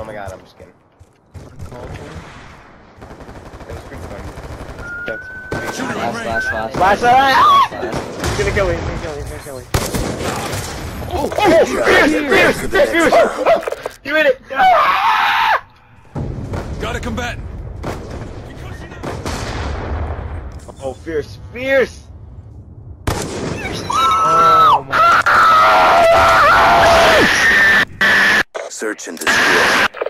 Oh my god, I'm just kidding. Uncalled for. That was pretty funny. Flash, flash, flash. Flash, Flash. He's gonna kill me, he's gonna kill me, he's gonna kill me. Oh, Fierce! Fierce! Fierce! You hit it! Got a combatant. Oh, fierce! Fierce! Search and destroy.